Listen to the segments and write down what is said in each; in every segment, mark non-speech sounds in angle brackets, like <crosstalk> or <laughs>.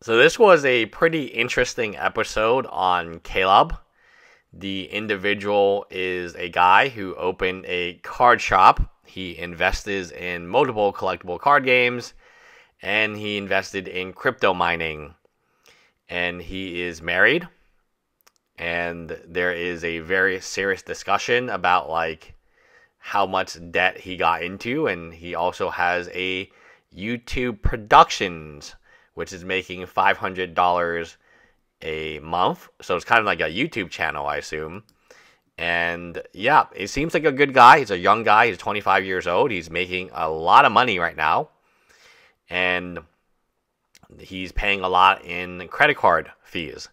So this was a pretty interesting episode on Caleb. The individual is a guy who opened a card shop. He invests in multiple collectible card games and he invested in crypto mining. And he is married. And there is a very serious discussion about like how much debt he got into and he also has a YouTube Productions which is making $500 a month. So it's kind of like a YouTube channel, I assume. And yeah, it seems like a good guy. He's a young guy. He's 25 years old. He's making a lot of money right now. And he's paying a lot in credit card fees.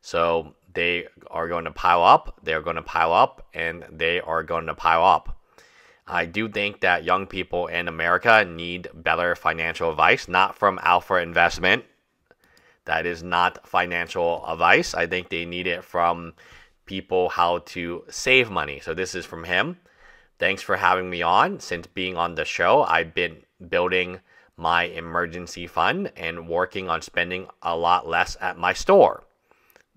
So they are going to pile up, they're going to pile up, and they are going to pile up. I do think that young people in America need better financial advice, not from Alpha Investment. That is not financial advice. I think they need it from people how to save money. So this is from him. Thanks for having me on. Since being on the show, I've been building my emergency fund and working on spending a lot less at my store.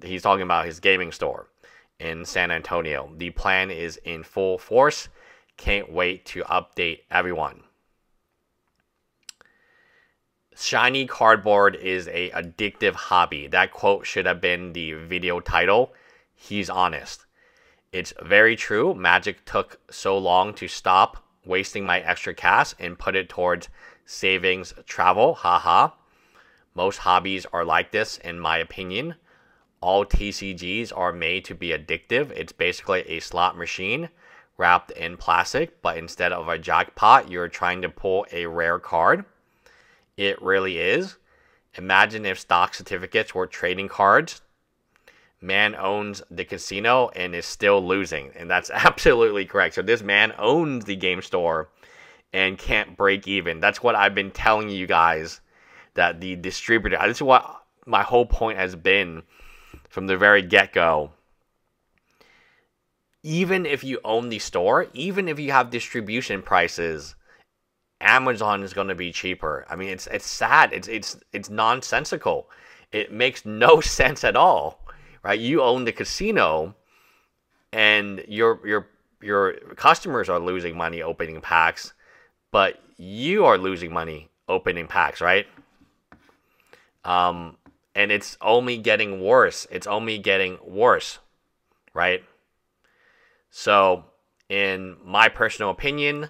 He's talking about his gaming store in San Antonio. The plan is in full force can't wait to update everyone. Shiny cardboard is a addictive hobby. That quote should have been the video title. He's honest. It's very true. Magic took so long to stop wasting my extra cash and put it towards savings travel. Haha. Most hobbies are like this, in my opinion. All TCGs are made to be addictive. It's basically a slot machine wrapped in plastic, but instead of a jackpot, you're trying to pull a rare card. It really is. Imagine if stock certificates were trading cards. Man owns the casino and is still losing. And that's <laughs> absolutely correct. So this man owns the game store and can't break even. That's what I've been telling you guys that the distributor, this is what my whole point has been from the very get go even if you own the store, even if you have distribution prices, Amazon is going to be cheaper. I mean, it's it's sad. It's it's it's nonsensical. It makes no <laughs> sense at all, right? You own the casino, and your your your customers are losing money opening packs, but you are losing money opening packs, right? Um, and it's only getting worse. It's only getting worse, right? So, in my personal opinion,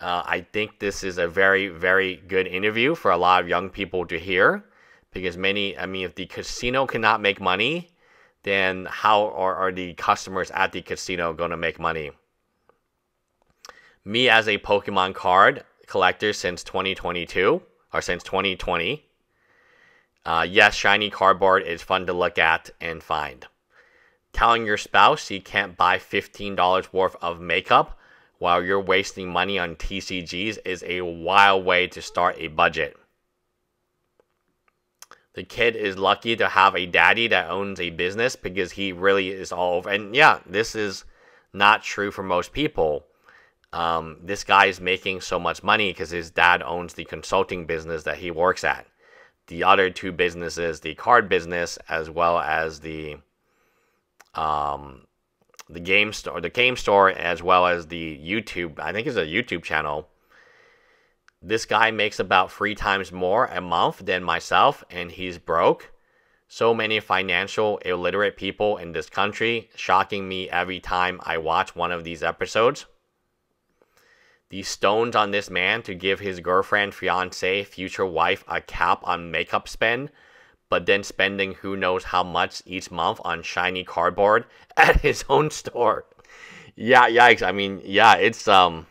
uh, I think this is a very, very good interview for a lot of young people to hear because many, I mean, if the casino cannot make money, then how are, are the customers at the casino going to make money? Me, as a Pokemon card collector since 2022 or since 2020, uh, yes, shiny cardboard is fun to look at and find telling your spouse you can't buy $15 worth of makeup while you're wasting money on TCGs is a wild way to start a budget. The kid is lucky to have a daddy that owns a business because he really is all over. And yeah, this is not true for most people. Um, this guy is making so much money because his dad owns the consulting business that he works at. The other two businesses, the card business as well as the um, the game store, the game store, as well as the YouTube. I think it's a YouTube channel. This guy makes about three times more a month than myself, and he's broke. So many financial illiterate people in this country, shocking me every time I watch one of these episodes. The stones on this man to give his girlfriend, fiance, future wife a cap on makeup spend but then spending who knows how much each month on shiny cardboard <laughs> at his own store. Yeah, yikes. I mean, yeah, it's um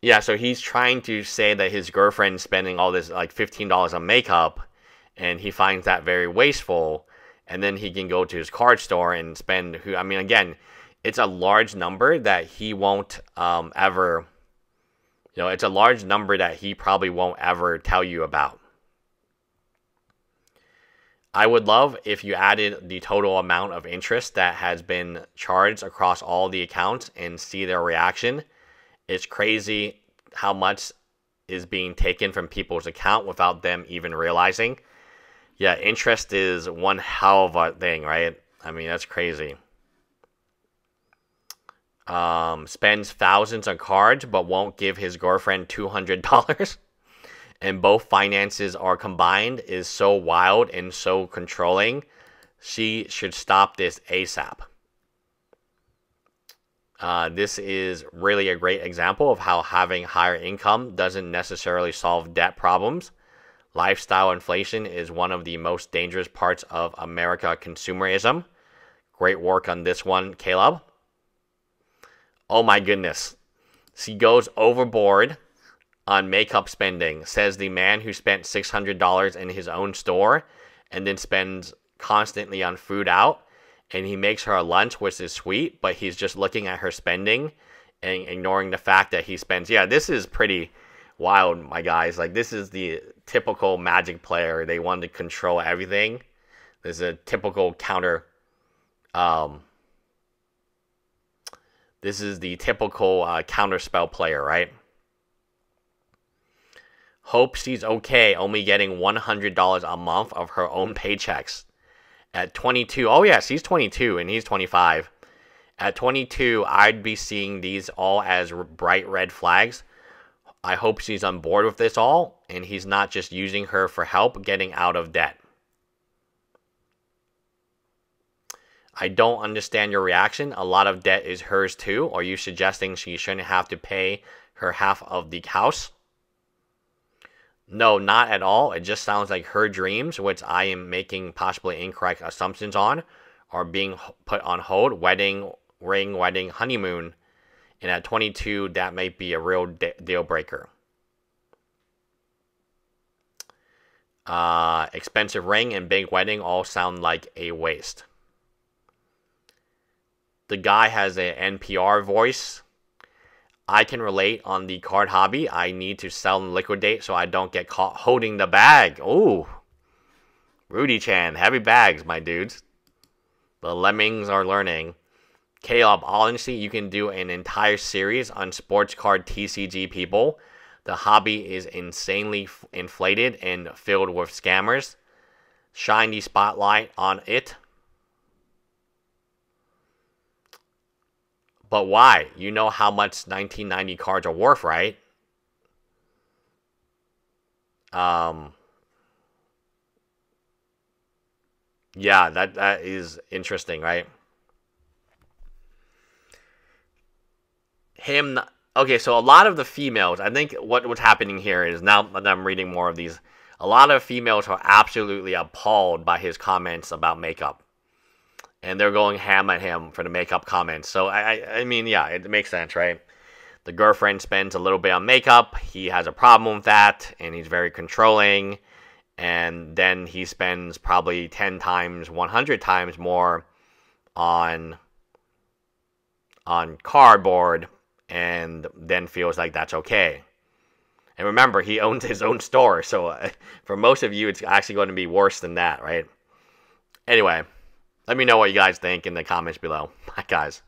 Yeah, so he's trying to say that his girlfriend is spending all this like $15 on makeup and he finds that very wasteful and then he can go to his card store and spend who I mean again, it's a large number that he won't um ever you know, it's a large number that he probably won't ever tell you about. I would love if you added the total amount of interest that has been charged across all the accounts and see their reaction. It's crazy how much is being taken from people's account without them even realizing. Yeah, interest is one hell of a thing, right? I mean, that's crazy. Um, spends thousands on cards but won't give his girlfriend $200 <laughs> and both finances are combined is so wild and so controlling. She should stop this ASAP. Uh, this is really a great example of how having higher income doesn't necessarily solve debt problems. Lifestyle inflation is one of the most dangerous parts of America consumerism. Great work on this one, Caleb. Oh my goodness. She goes overboard on makeup spending, says the man who spent $600 in his own store and then spends constantly on food out and he makes her a lunch, which is sweet, but he's just looking at her spending and ignoring the fact that he spends. Yeah, this is pretty wild, my guys. Like, this is the typical Magic player. They want to control everything. This is a typical counter. Um, this is the typical uh, counter spell player, right? Hope she's okay, only getting $100 a month of her own paychecks at 22. Oh, yes, he's 22 and he's 25. At 22, I'd be seeing these all as bright red flags. I hope she's on board with this all and he's not just using her for help getting out of debt. I don't understand your reaction. A lot of debt is hers too. Are you suggesting she shouldn't have to pay her half of the house? No, not at all. It just sounds like her dreams, which I am making possibly incorrect assumptions on, are being put on hold. Wedding, ring, wedding, honeymoon. And at 22, that might be a real deal breaker. Uh, expensive ring and big wedding all sound like a waste. The guy has an NPR voice I can relate on the card hobby. I need to sell and liquidate so I don't get caught holding the bag. Ooh. Rudy Chan, heavy bags, my dudes. The lemmings are learning. Caleb, honestly, you can do an entire series on sports card TCG people. The hobby is insanely inflated and filled with scammers. Shine the spotlight on it But why? You know how much 1990 cards are worth, right? Um, yeah, that that is interesting, right? Him. Okay, so a lot of the females, I think what what's happening here is now that I'm reading more of these, a lot of females are absolutely appalled by his comments about makeup and they're going ham at him for the makeup comments. So I, I mean, yeah, it makes sense, right? The girlfriend spends a little bit on makeup. He has a problem with that, and he's very controlling. And then he spends probably ten times, one hundred times more on on cardboard, and then feels like that's okay. And remember, he <laughs> owns his own store, so uh, for most of you, it's actually going to be worse than that, right? Anyway. Let me know what you guys think in the comments below. <laughs> Bye, guys.